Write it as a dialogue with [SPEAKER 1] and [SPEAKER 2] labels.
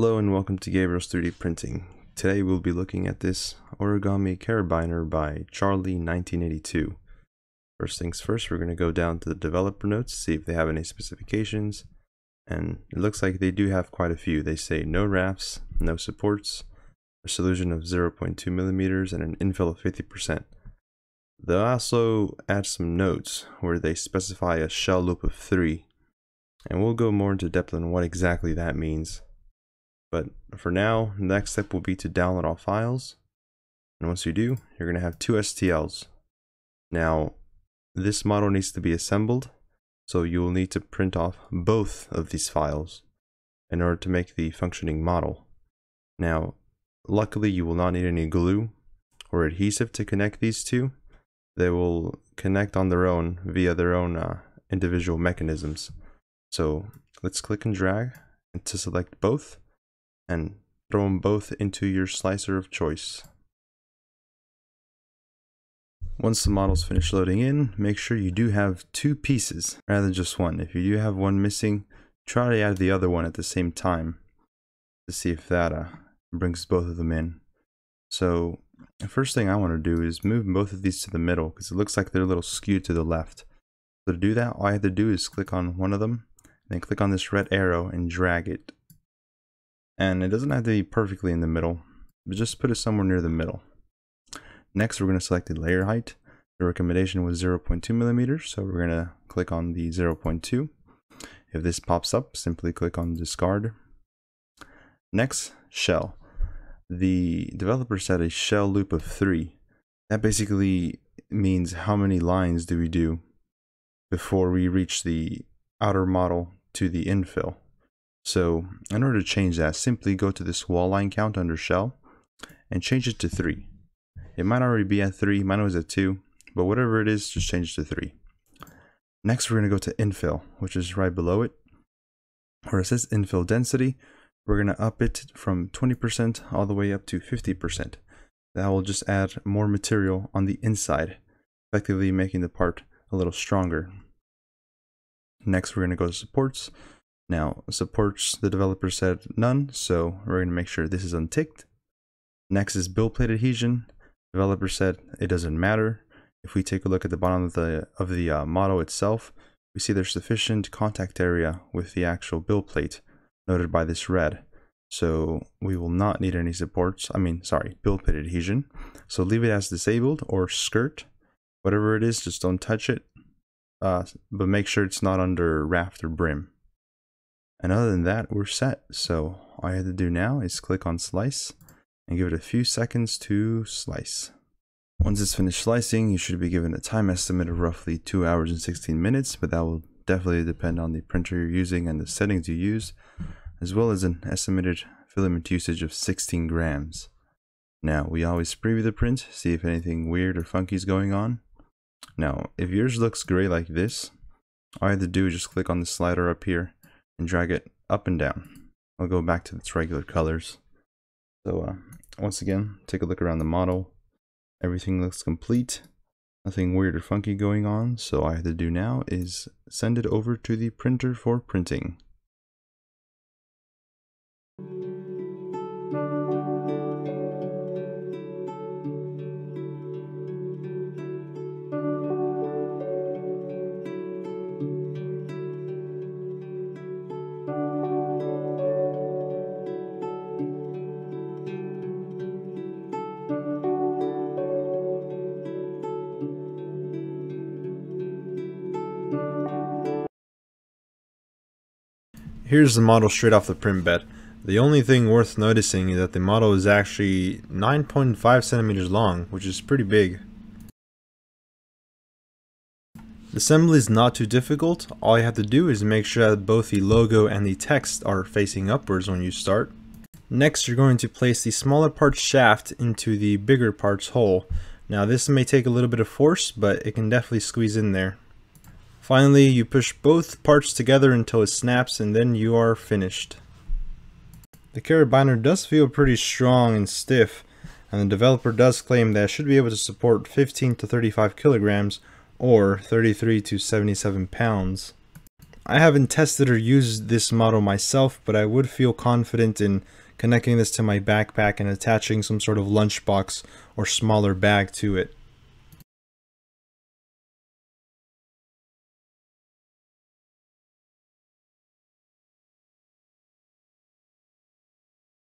[SPEAKER 1] Hello and welcome to Gabriel's 3D Printing. Today we'll be looking at this origami carabiner by Charlie1982. First things first, we're going to go down to the developer notes, to see if they have any specifications. And it looks like they do have quite a few. They say no rafts, no supports, a resolution of 0.2 millimeters, and an infill of 50%. They'll also add some notes where they specify a shell loop of 3. And we'll go more into depth on what exactly that means. But for now, the next step will be to download all files. And once you do, you're going to have two STLs. Now, this model needs to be assembled, so you will need to print off both of these files in order to make the functioning model. Now, luckily you will not need any glue or adhesive to connect these two. They will connect on their own via their own uh, individual mechanisms. So let's click and drag to select both and throw them both into your slicer of choice. Once the model's finished loading in, make sure you do have two pieces rather than just one. If you do have one missing, try to add the other one at the same time to see if that uh, brings both of them in. So the first thing I want to do is move both of these to the middle because it looks like they're a little skewed to the left. So to do that, all I have to do is click on one of them, then click on this red arrow and drag it and it doesn't have to be perfectly in the middle, but just put it somewhere near the middle. Next, we're going to select the layer height. The recommendation was 0.2 millimeters, so we're going to click on the 0.2. If this pops up, simply click on discard. Next, shell. The developer set a shell loop of three. That basically means how many lines do we do before we reach the outer model to the infill. So in order to change that, simply go to this wall line count under shell and change it to 3. It might already be at 3, mine was at 2, but whatever it is, just change it to 3. Next, we're going to go to infill, which is right below it. Where it says infill density, we're going to up it from 20% all the way up to 50%. That will just add more material on the inside, effectively making the part a little stronger. Next, we're going to go to supports now, supports the developer said none, so we're going to make sure this is unticked. Next is build plate adhesion. Developer said it doesn't matter. If we take a look at the bottom of the of the uh, model itself, we see there's sufficient contact area with the actual build plate, noted by this red. So we will not need any supports. I mean, sorry, build plate adhesion. So leave it as disabled or skirt, whatever it is. Just don't touch it, uh, but make sure it's not under raft or brim. And other than that, we're set. So all I have to do now is click on slice and give it a few seconds to slice. Once it's finished slicing, you should be given a time estimate of roughly 2 hours and 16 minutes, but that will definitely depend on the printer you're using and the settings you use, as well as an estimated filament usage of 16 grams. Now, we always preview the print, see if anything weird or funky is going on. Now, if yours looks gray like this, all I have to do is just click on the slider up here and drag it up and down. I'll go back to its regular colors. So uh, once again, take a look around the model. Everything looks complete. Nothing weird or funky going on. So all I have to do now is send it over to the printer for printing.
[SPEAKER 2] Here's the model straight off the print bed. The only thing worth noticing is that the model is actually 9.5 centimeters long, which is pretty big. The assembly is not too difficult. All you have to do is make sure that both the logo and the text are facing upwards when you start. Next, you're going to place the smaller part's shaft into the bigger part's hole. Now this may take a little bit of force, but it can definitely squeeze in there. Finally, you push both parts together until it snaps and then you are finished. The carabiner does feel pretty strong and stiff, and the developer does claim that it should be able to support 15 to 35 kilograms or 33 to 77 pounds. I haven't tested or used this model myself, but I would feel confident in connecting this to my backpack and attaching some sort of lunchbox or smaller bag to it.